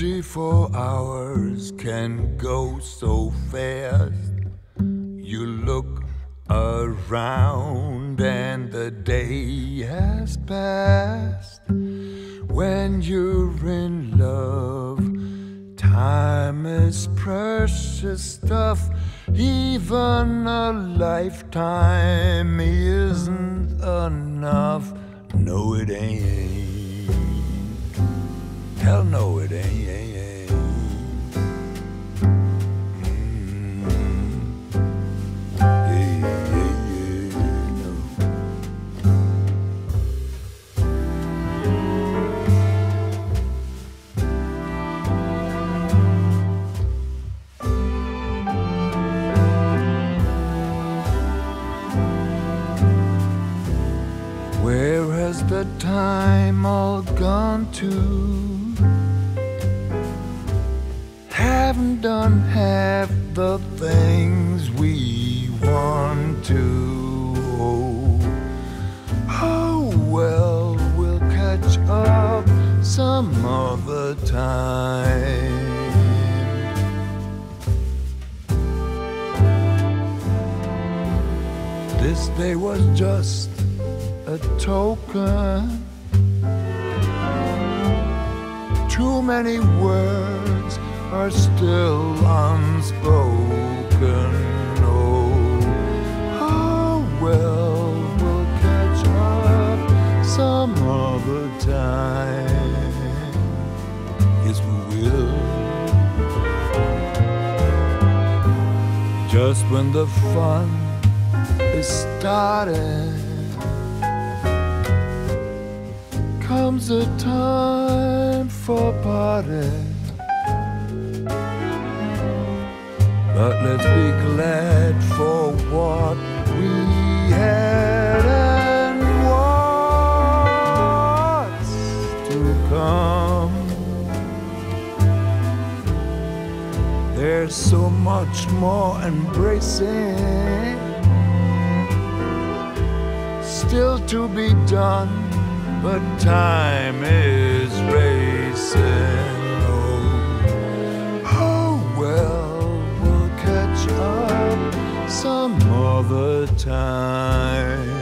24 hours can go so fast. You look around and the day has passed. When you're in love, time is precious stuff. Even a lifetime isn't enough. No, it ain't. Time all gone to? Haven't done half the things we want to. Oh, oh, well, we'll catch up some other time. This day was just a token. Too many words are still unspoken. Oh, oh well, we'll catch up some other time. Yes, we will. Just when the fun is starting comes a time for parting. But let's be glad for what we had and what's to come. There's so much more embracing still to be done, but time is racing. Oh, oh well, we'll catch up some other time.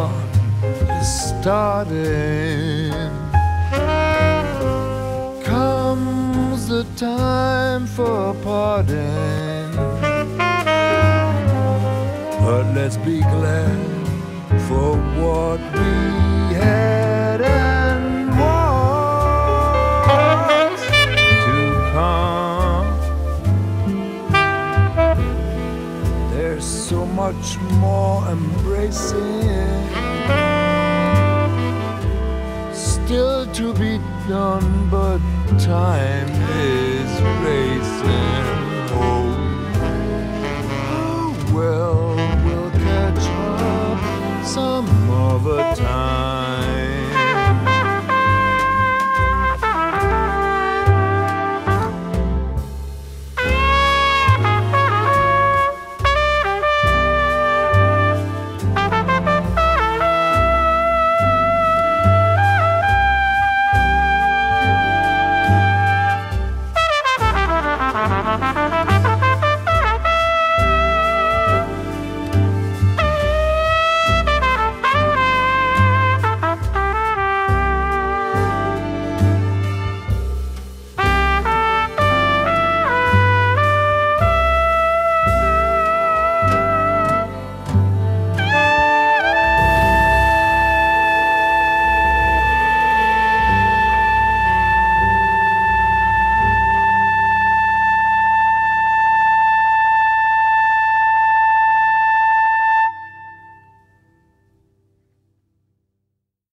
Fun is starting. Comes the time for parting. But let's be glad for what we had and what's to come. There's so much more embracing still to be done, but time is racing.